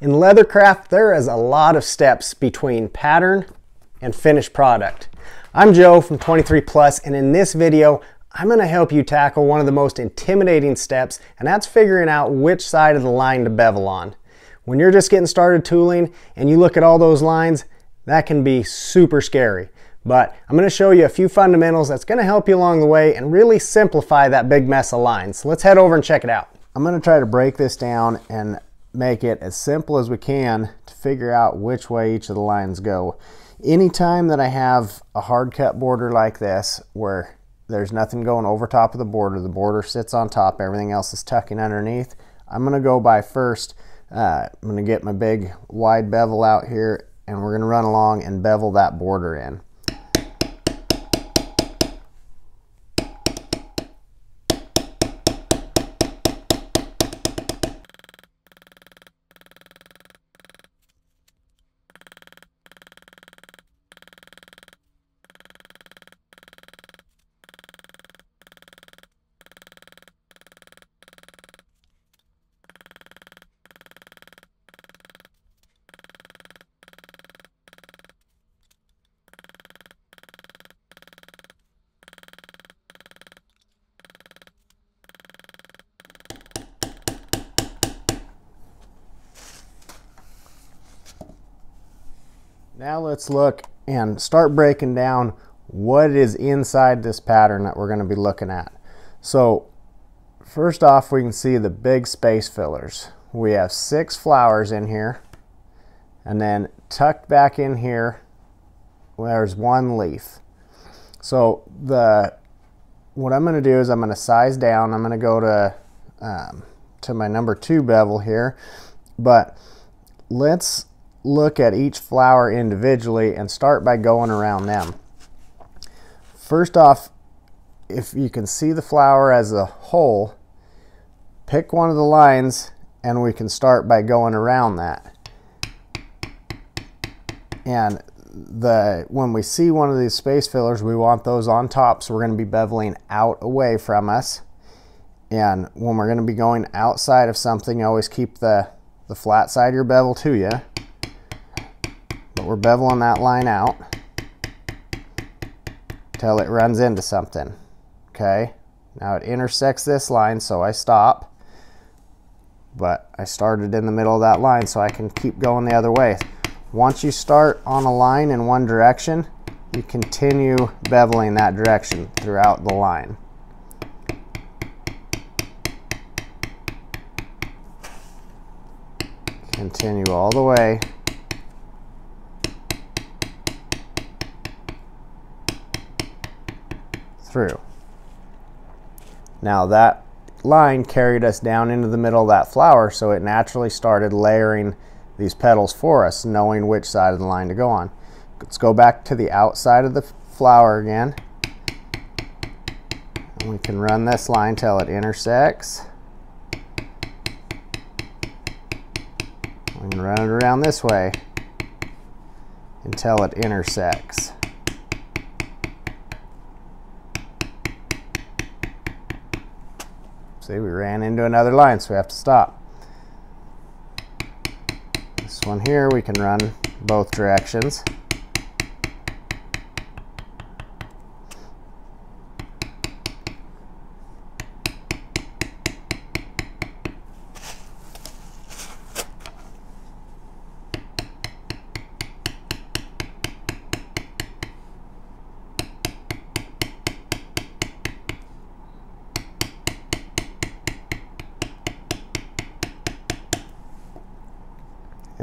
In leathercraft, there is a lot of steps between pattern and finished product. I'm Joe from 23 Plus, and in this video, I'm going to help you tackle one of the most intimidating steps, and that's figuring out which side of the line to bevel on. When you're just getting started tooling and you look at all those lines, that can be super scary. But I'm going to show you a few fundamentals that's going to help you along the way and really simplify that big mess of lines. Let's head over and check it out. I'm going to try to break this down and make it as simple as we can to figure out which way each of the lines go. Anytime that I have a hard cut border like this where there's nothing going over top of the border, the border sits on top, everything else is tucking underneath, I'm going to go by first, uh, I'm going to get my big wide bevel out here and we're going to run along and bevel that border in. Now let's look and start breaking down what is inside this pattern that we're going to be looking at. So first off we can see the big space fillers. We have six flowers in here and then tucked back in here there's one leaf. So the what I'm going to do is I'm going to size down. I'm going to go to um, to my number two bevel here, but let's look at each flower individually and start by going around them. First off, if you can see the flower as a whole, pick one of the lines and we can start by going around that. And the when we see one of these space fillers, we want those on top, so we're going to be beveling out away from us. And when we're going to be going outside of something, always keep the, the flat side of your bevel to you we're beveling that line out till it runs into something. Okay, now it intersects this line, so I stop. But I started in the middle of that line, so I can keep going the other way. Once you start on a line in one direction, you continue beveling that direction throughout the line. Continue all the way through. Now that line carried us down into the middle of that flower, so it naturally started layering these petals for us, knowing which side of the line to go on. Let's go back to the outside of the flower again. And we can run this line till it intersects. We can run it around this way until it intersects. See, we ran into another line, so we have to stop. This one here, we can run both directions.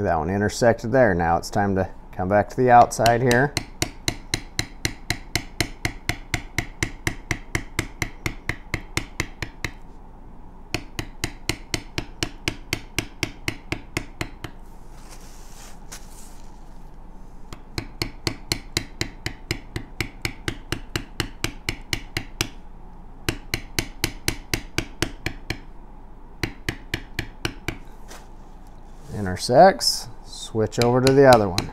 That one intersected there. Now it's time to come back to the outside here. Intersects, switch over to the other one.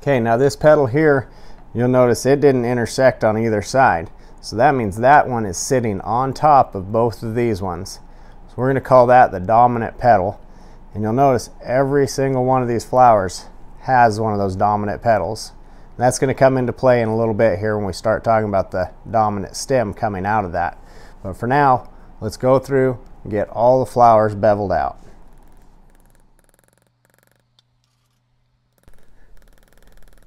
Okay, now this petal here, you'll notice it didn't intersect on either side. So that means that one is sitting on top of both of these ones. So we're gonna call that the dominant petal. And you'll notice every single one of these flowers has one of those dominant petals. And that's gonna come into play in a little bit here when we start talking about the dominant stem coming out of that. But for now, let's go through and get all the flowers beveled out.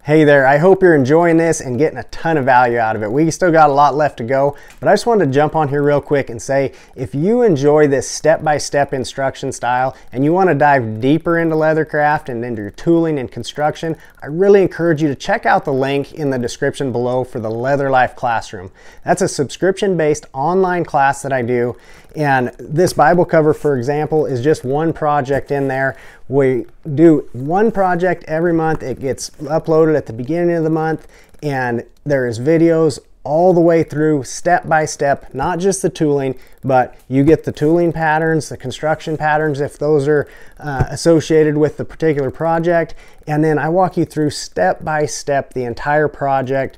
Hey there, I hope you're enjoying this and getting a ton of value out of it. We still got a lot left to go, but I just wanted to jump on here real quick and say, if you enjoy this step-by-step -step instruction style and you wanna dive deeper into leathercraft and into your tooling and construction, I really encourage you to check out the link in the description below for the Leather Life Classroom. That's a subscription-based online class that I do, and this Bible cover, for example, is just one project in there. We do one project every month. It gets uploaded at the beginning of the month and there is videos all the way through step by step, not just the tooling, but you get the tooling patterns, the construction patterns, if those are uh, associated with the particular project. And then I walk you through step by step the entire project,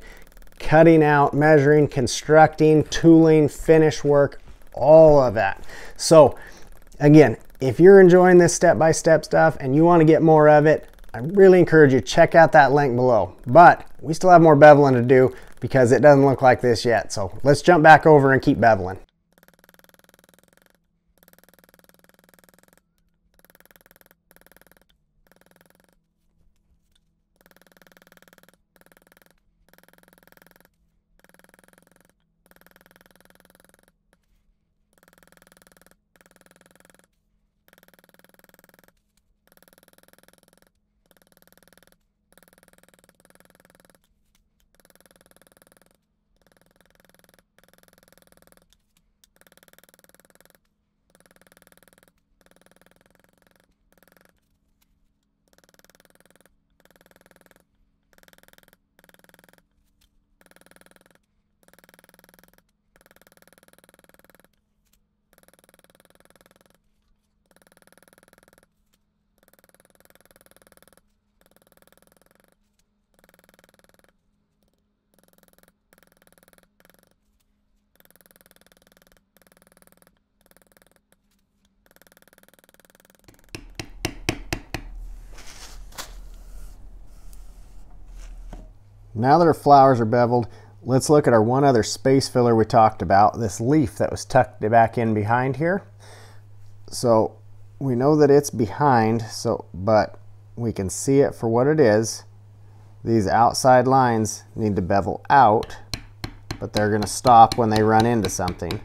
cutting out, measuring, constructing, tooling, finish work, all of that. So again, if you're enjoying this step-by-step -step stuff and you want to get more of it, I really encourage you check out that link below. But we still have more beveling to do because it doesn't look like this yet. So let's jump back over and keep beveling. Now that our flowers are beveled, let's look at our one other space filler we talked about, this leaf that was tucked back in behind here. So we know that it's behind, so but we can see it for what it is. These outside lines need to bevel out, but they're going to stop when they run into something.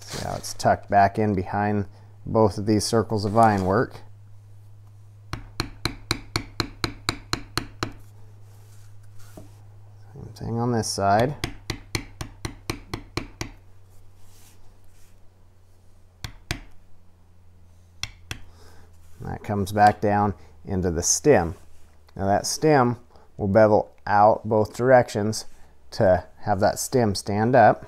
See how it's tucked back in behind both of these circles of vine work. Same on this side. that comes back down into the stem. Now that stem will bevel out both directions to have that stem stand up.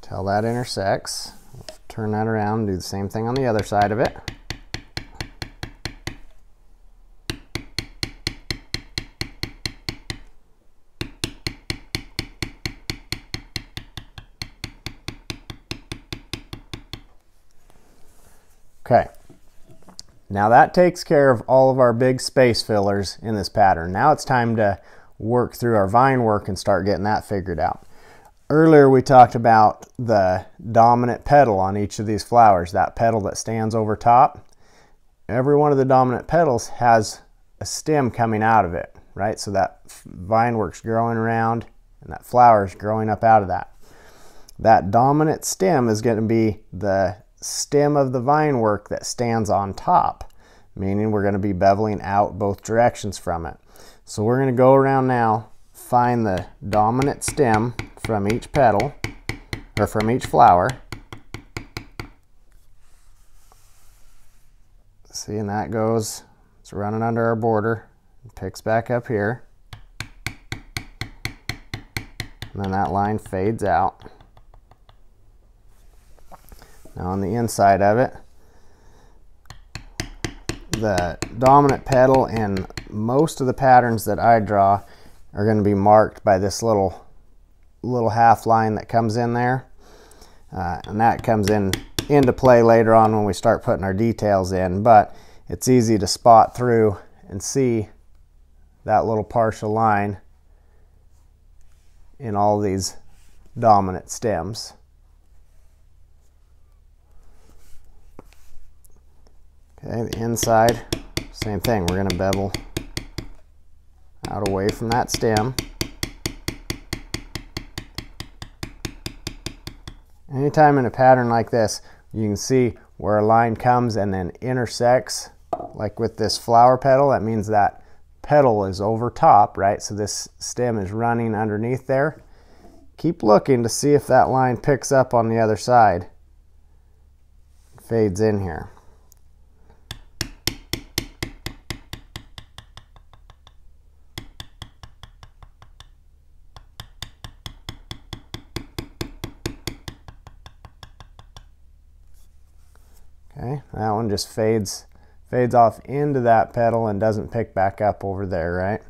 Till that intersects. Turn that around, do the same thing on the other side of it. Okay, now that takes care of all of our big space fillers in this pattern. Now it's time to work through our vine work and start getting that figured out. Earlier we talked about the dominant petal on each of these flowers, that petal that stands over top. Every one of the dominant petals has a stem coming out of it, right? So that vine works growing around and that flower is growing up out of that. That dominant stem is going to be the stem of the vine work that stands on top, meaning we're going to be beveling out both directions from it. So we're going to go around now, find the dominant stem from each petal or from each flower. See, and that goes, it's running under our border picks back up here. And then that line fades out. Now on the inside of it, the dominant petal and most of the patterns that I draw are going to be marked by this little little half line that comes in there. Uh, and that comes in into play later on when we start putting our details in, but it's easy to spot through and see that little partial line in all these dominant stems. Okay, the inside, same thing. We're going to bevel out away from that stem. Anytime in a pattern like this, you can see where a line comes and then intersects, like with this flower petal, that means that petal is over top, right? So this stem is running underneath there. Keep looking to see if that line picks up on the other side. Fades in here. Okay, that one just fades fades off into that petal and doesn't pick back up over there, right?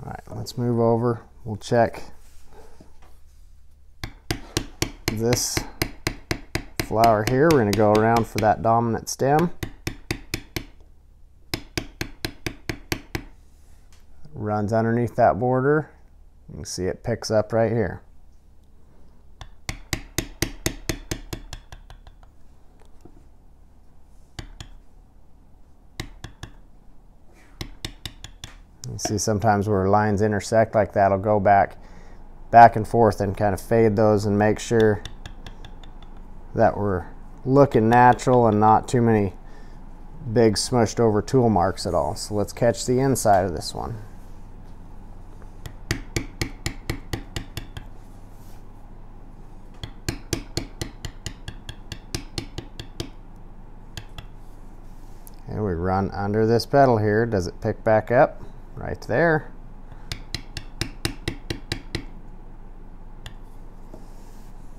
All right, let's move over. We'll check this flower here. We're to go around for that dominant stem. Runs underneath that border you can see it picks up right here. You see sometimes where lines intersect like that, I'll go back, back and forth and kind of fade those and make sure that we're looking natural and not too many big smushed over tool marks at all. So let's catch the inside of this one. Run under this petal here. Does it pick back up? Right there.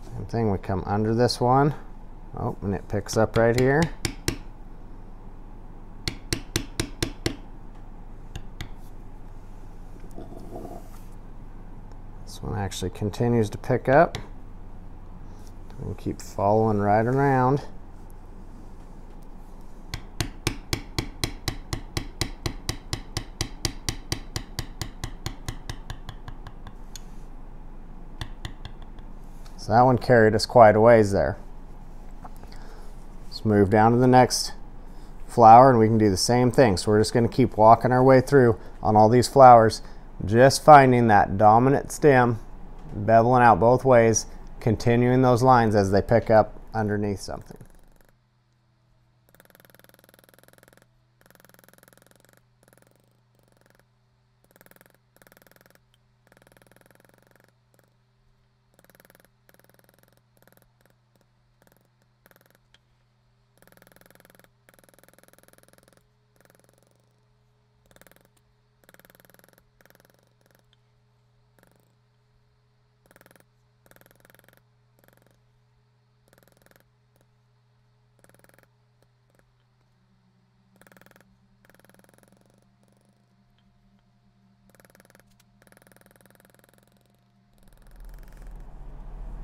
Same thing, we come under this one. Oh, and it picks up right here. This one actually continues to pick up. We keep following right around. So that one carried us quite a ways there. Let's move down to the next flower and we can do the same thing. So we're just going to keep walking our way through on all these flowers, just finding that dominant stem, beveling out both ways, continuing those lines as they pick up underneath something.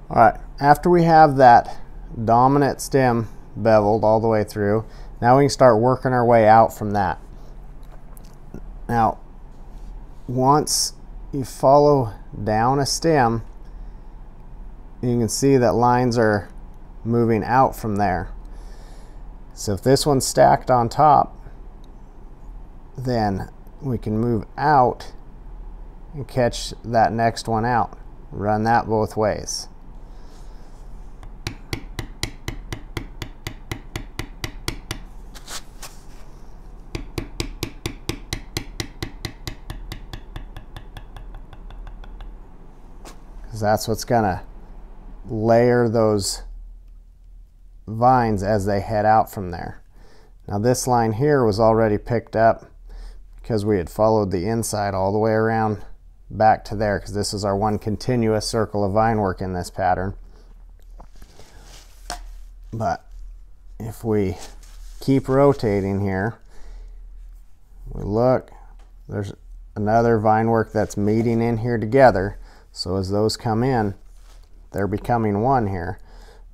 All right, after we have that dominant stem beveled all the way through, now we can start working our way out from that. Now, once you follow down a stem, you can see that lines are moving out from there. So if this one's stacked on top, then we can move out and catch that next one out. Run that both ways. Because that's what's going to layer those vines as they head out from there. Now this line here was already picked up because we had followed the inside all the way around back to there because this is our one continuous circle of vine work in this pattern. But if we keep rotating here, we look, there's another vine work that's meeting in here together. So as those come in, they're becoming one here.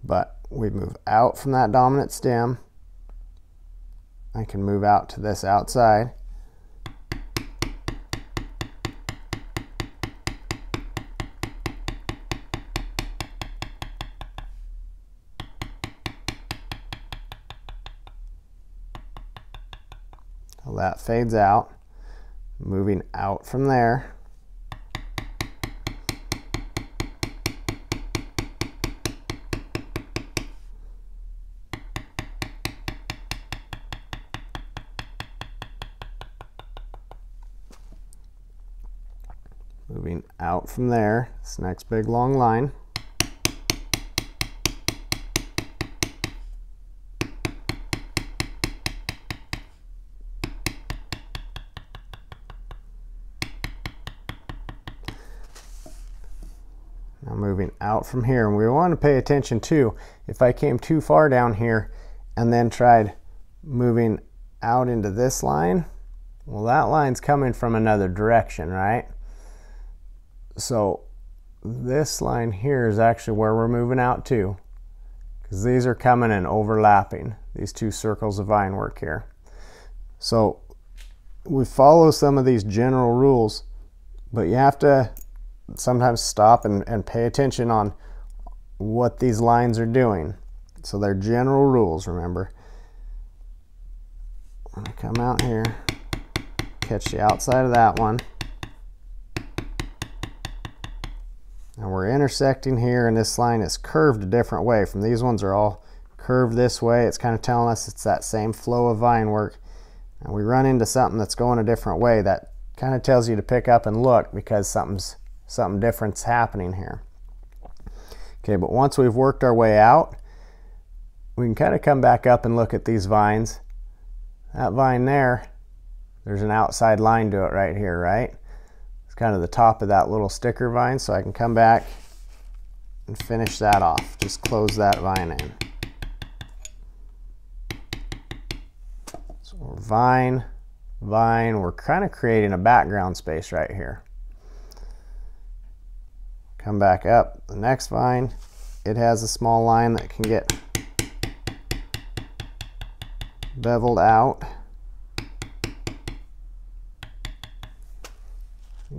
But we move out from that dominant stem. I can move out to this outside. So that fades out. Moving out from there. Moving out from there, this next big long line. Now moving out from here, and we want to pay attention too, if I came too far down here and then tried moving out into this line, well that line's coming from another direction, right? So this line here is actually where we're moving out to because these are coming and overlapping, these two circles of vine work here. So we follow some of these general rules, but you have to sometimes stop and, and pay attention on what these lines are doing. So they're general rules, remember. Come out here, catch the outside of that one. We're intersecting here and this line is curved a different way. From these ones are all curved this way. It's kind of telling us it's that same flow of vine work. And we run into something that's going a different way that kind of tells you to pick up and look because something's something different's happening here. Okay, but once we've worked our way out, we can kind of come back up and look at these vines. That vine there, there's an outside line to it right here, right? It's kind of the top of that little sticker vine, so I can come back and finish that off. Just close that vine in. So vine, vine, we're kind of creating a background space right here. Come back up, the next vine, it has a small line that can get beveled out.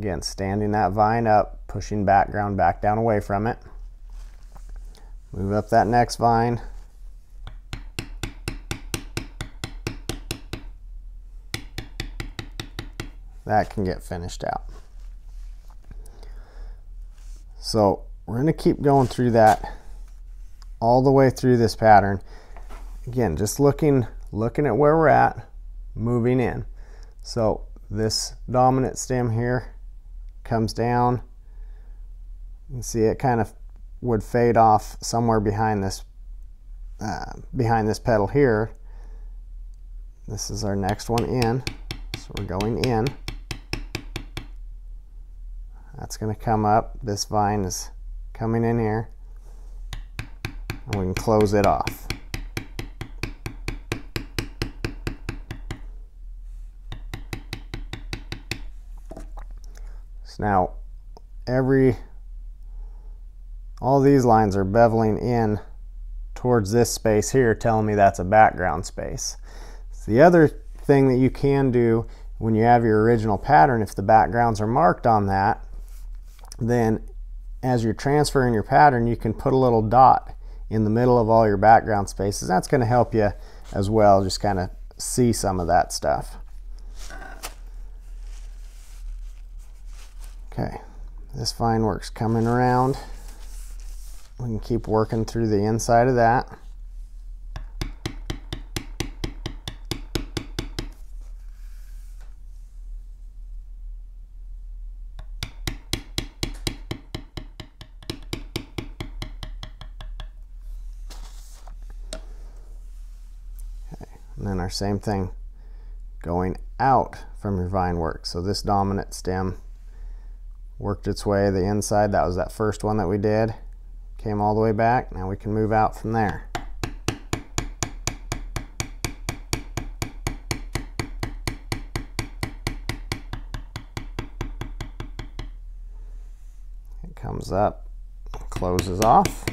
Again, standing that vine up, pushing background back down away from it. Move up that next vine. That can get finished out. So we're to keep going through that all the way through this pattern. Again, just looking, looking at where we're at, moving in. So this dominant stem here comes down. You see it kind of would fade off somewhere behind this uh, behind this petal here. This is our next one in. So we're going in. That's going to come up. This vine is coming in here. And we can close it off. So now every, all these lines are beveling in towards this space here telling me that's a background space. So the other thing that you can do when you have your original pattern, if the backgrounds are marked on that, then as you're transferring your pattern, you can put a little dot in the middle of all your background spaces. That's going to help you as well, just kind of see some of that stuff. Okay, this vine works coming around. We can keep working through the inside of that. And then our same thing going out from your vine work. So this dominant stem worked its way the inside. That was that first one that we did. Came all the way back. Now we can move out from there. It comes up, closes off.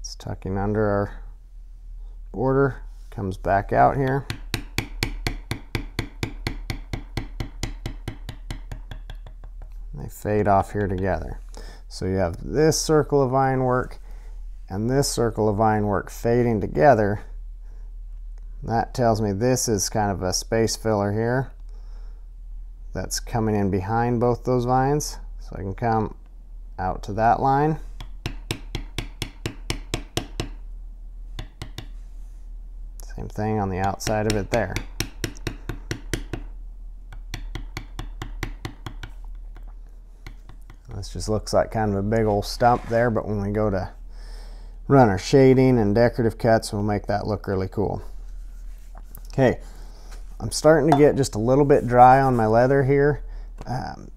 It's tucking under our border, comes back out here. Fade off here together. So you have this circle of vine work and this circle of vine work fading together. That tells me this is kind of a space filler here that's coming in behind both those vines. So I can come out to that line. Same thing on the outside of it there. This just looks like kind of a big old stump there, but when we go to run our shading and decorative cuts, we'll make that look really cool. Okay, I'm starting to get just a little bit dry on my leather here. Um,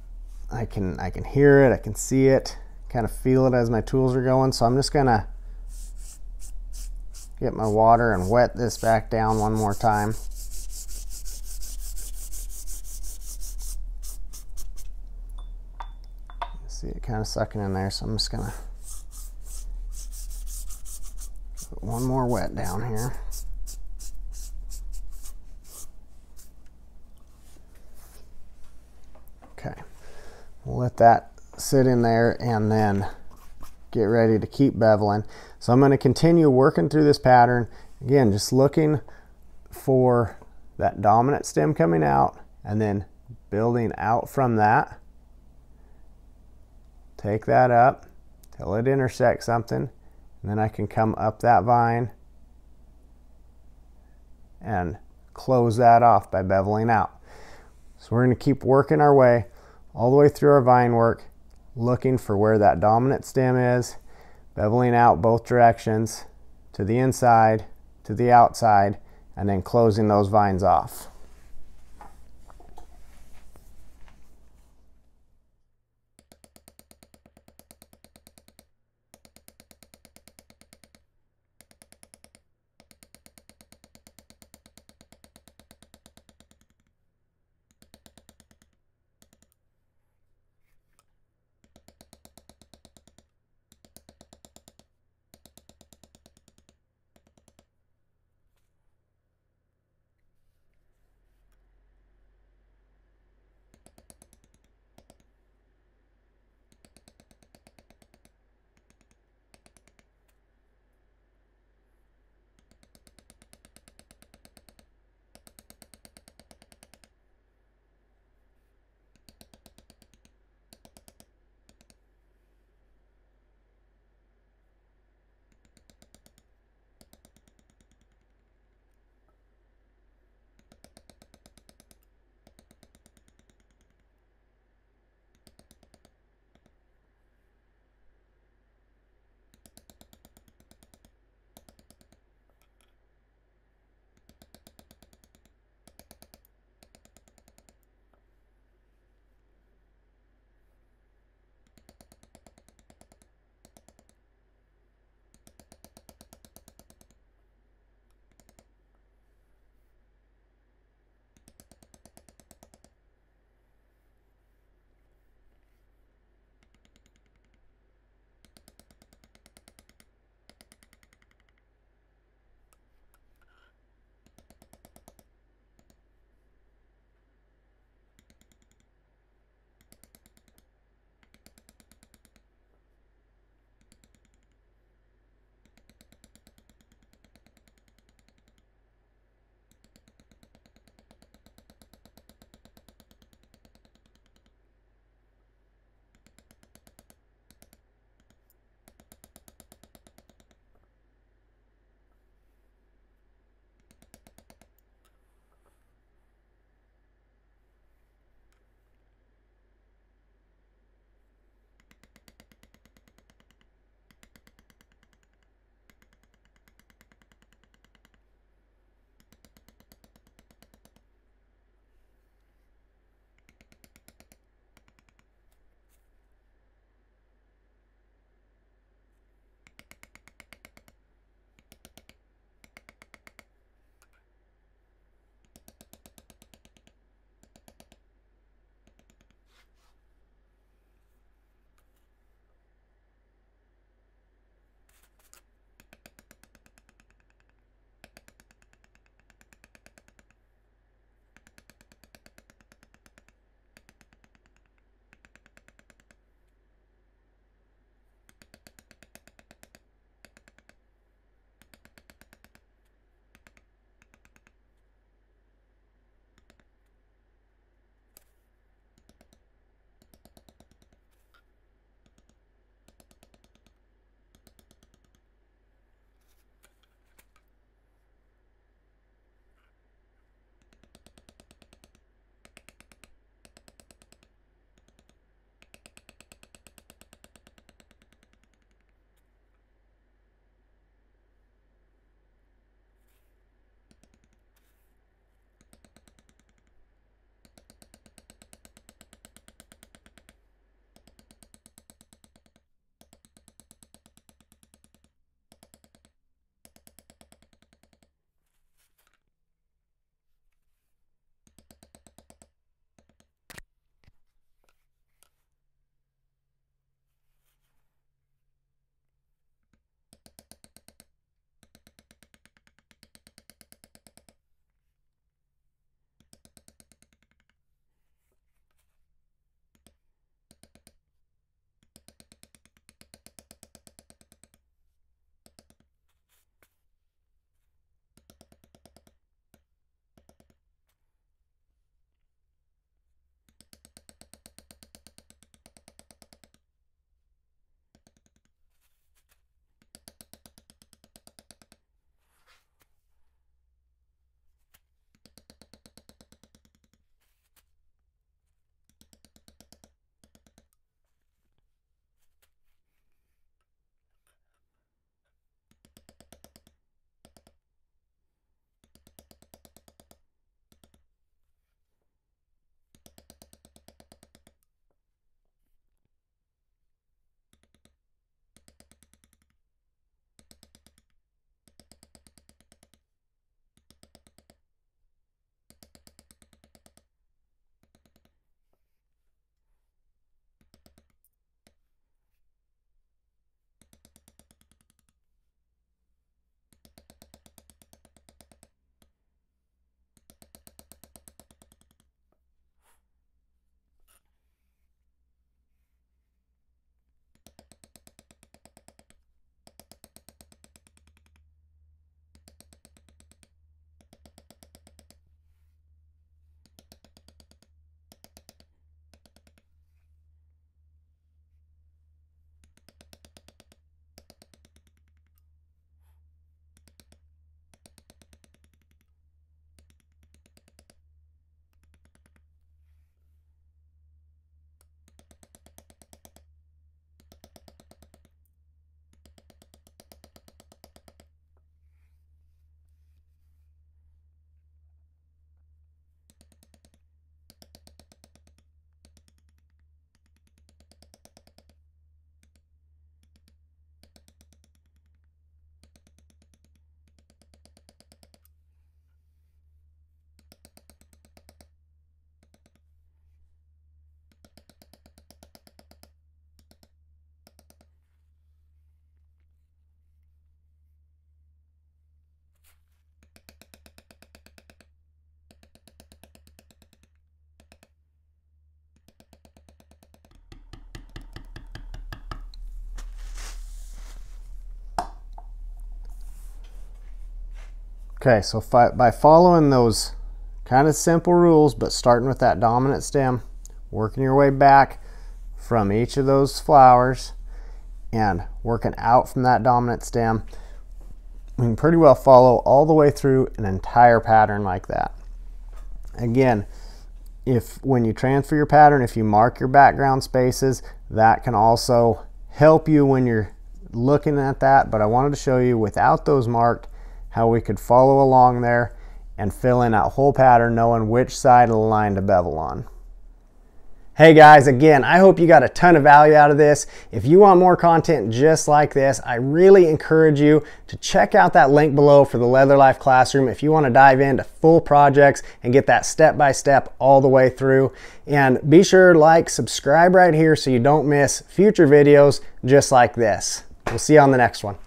I can I can hear it, I can see it, kind of feel it as my tools are going. So I'm just gonna get my water and wet this back down one more time. See it kind of sucking in there, so I'm just gonna put one more wet down here. Okay, we'll let that sit in there and then get ready to keep beveling. So I'm going to continue working through this pattern. Again, just looking for that dominant stem coming out and then building out from that. Take that up till it intersects something and then I can come up that vine and close that off by beveling out. So we're going to keep working our way all the way through our vine work, looking for where that dominant stem is, beveling out both directions to the inside, to the outside, and then closing those vines off. Okay, so by following those kind of simple rules, but starting with that dominant stem, working your way back from each of those flowers and working out from that dominant stem, we can pretty well follow all the way through an entire pattern like that. Again, if when you transfer your pattern, if you mark your background spaces, that can also help you when you're looking at that. But I wanted to show you without those marked, how we could follow along there and fill in that whole pattern knowing which side of the line to bevel on. Hey guys, again, I hope you got a ton of value out of this. If you want more content just like this, I really encourage you to check out that link below for the Leather Life Classroom if you want to dive into full projects and get that step by step all the way through. And be sure to like, subscribe right here so you don't miss future videos just like this. We'll see you on the next one.